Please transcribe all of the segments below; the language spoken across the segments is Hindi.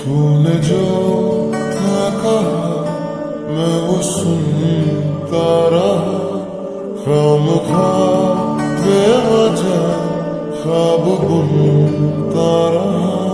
तूने जो ना कहा मैं वो सुनता रहा खाम खा बेवजह ख्वाब बुनता रहा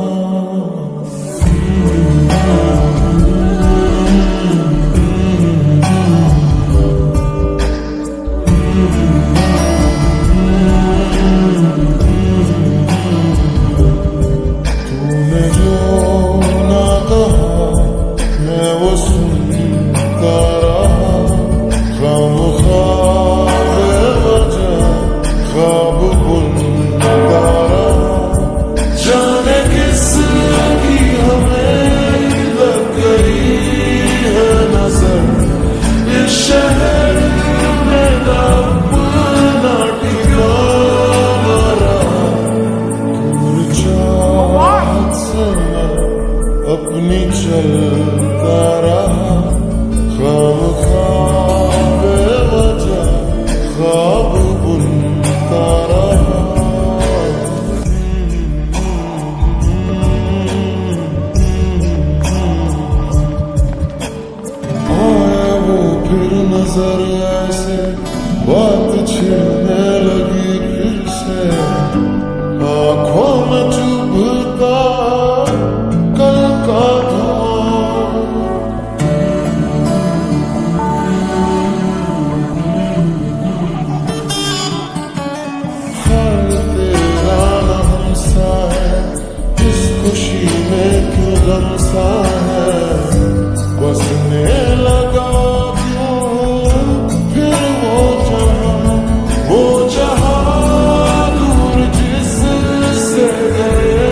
Nazar ya se vaat chhod. खुशी में क्यों गम सा है बसने लगा क्यों फिर वो जहाँ वो जहाँ दूर जिससे गए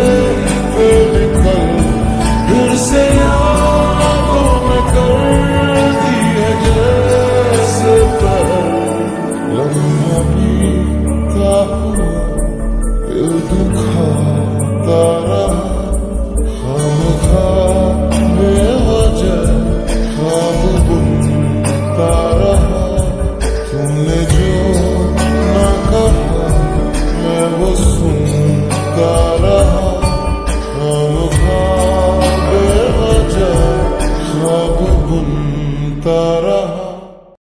से यादों में कर दिए profundo.